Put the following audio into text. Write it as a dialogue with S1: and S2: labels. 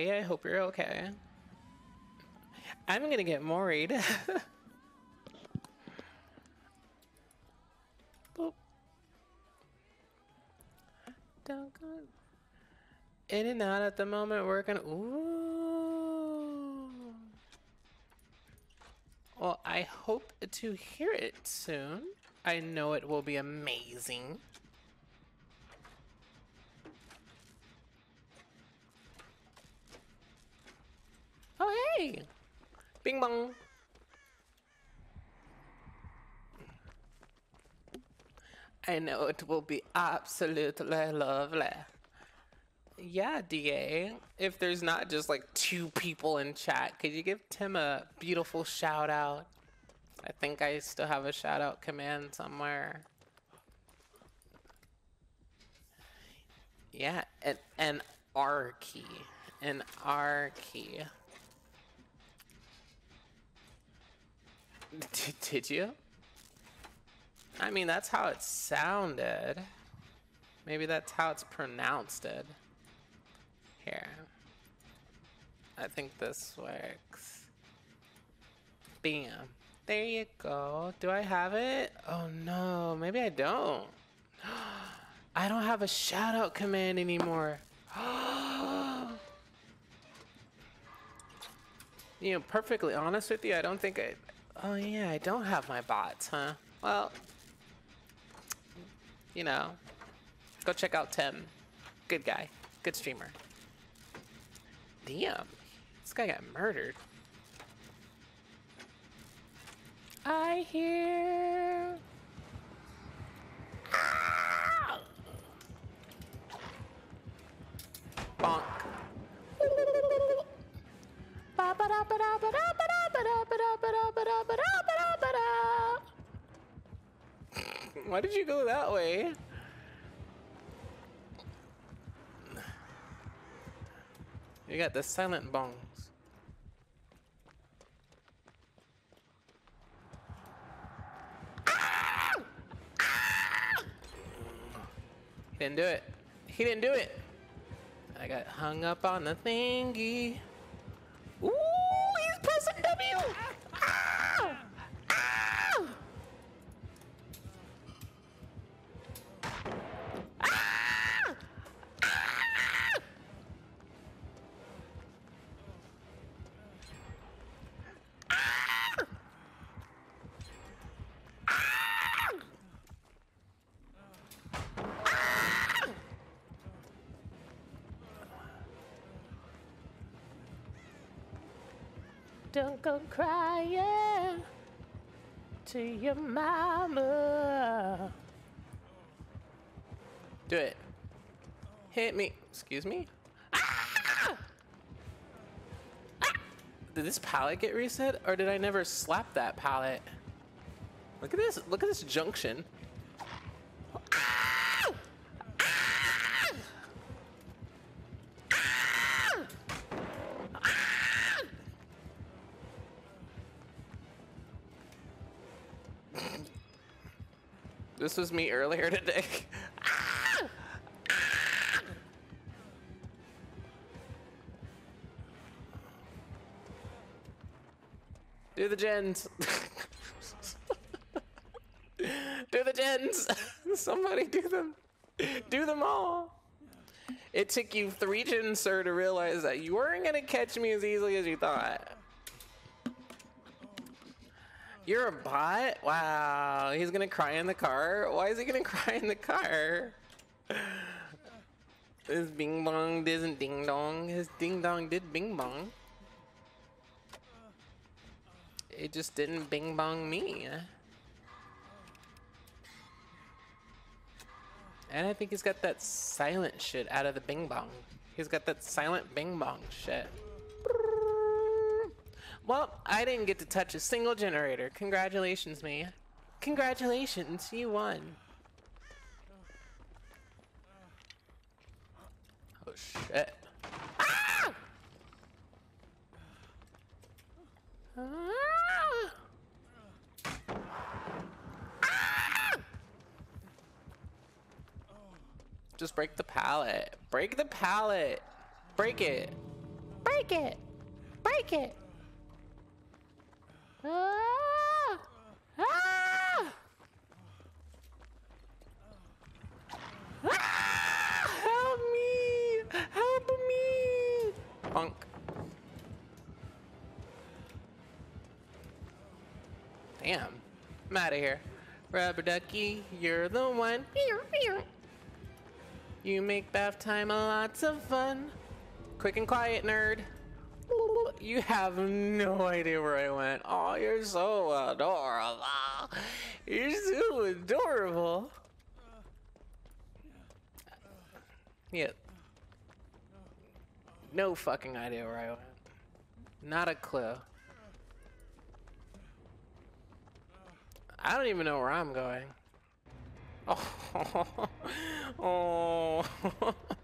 S1: Hey, I hope you're okay. I'm gonna get worried. Boop. Don't go in and out at the moment. We're gonna. Ooh. Well, I hope to hear it soon. I know it will be amazing. Hey! Bing bong! I know it will be absolutely lovely. Yeah, DA. If there's not just like two people in chat, could you give Tim a beautiful shout out? I think I still have a shout out command somewhere. Yeah, an, an R key. An R key. Did, you? I mean, that's how it sounded. Maybe that's how it's pronounced it. Here. I think this works. Bam. There you go. Do I have it? Oh no, maybe I don't. I don't have a shout out command anymore. you know, perfectly honest with you, I don't think I. Oh yeah, I don't have my bots, huh? Well, you know, go check out Tim. Good guy. Good streamer. Damn. This guy got murdered. I hear. Why did you go that way? You got the silent bongs. He didn't do it. He didn't do it. I got hung up on the thingy. Don't go crying to your mama. Do it. Hit me. Excuse me? Ah! Did this pallet get reset or did I never slap that pallet? Look at this. Look at this junction. This was me earlier today. Do the gens. do the gens. Somebody do them. Do them all. It took you three gens, sir, to realize that you weren't gonna catch me as easily as you thought. You're a bot? Wow. He's gonna cry in the car? Why is he gonna cry in the car? His bing bong doesn't ding dong. His ding dong did bing bong. It just didn't bing bong me. And I think he's got that silent shit out of the bing bong. He's got that silent bing bong shit. Well, I didn't get to touch a single generator. Congratulations, me. Congratulations, you won. Oh shit. Ah! Just break the pallet. Break the pallet. Break it. Break it! Break it! Ah! Ah! Ah! Help me! Help me! Punk. Damn. I'm out of here. Rubber ducky, you're the one. You make bath time a lots of fun. Quick and quiet, nerd. You have no idea where I went. Oh, you're so adorable. You're so adorable. Yeah. No fucking idea where I went. Not a clue. I don't even know where I'm going. Oh, oh.